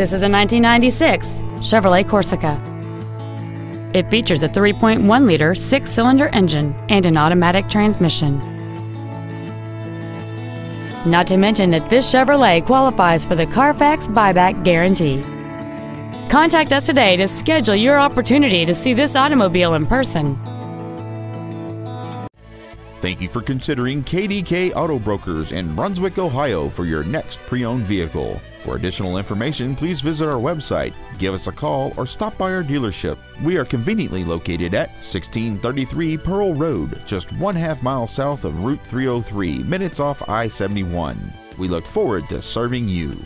This is a 1996 Chevrolet Corsica. It features a 3.1 liter six cylinder engine and an automatic transmission. Not to mention that this Chevrolet qualifies for the Carfax buyback guarantee. Contact us today to schedule your opportunity to see this automobile in person. Thank you for considering KDK Auto Brokers in Brunswick, Ohio for your next pre owned vehicle. For additional information, please visit our website, give us a call, or stop by our dealership. We are conveniently located at 1633 Pearl Road, just one half mile south of Route 303, minutes off I 71. We look forward to serving you.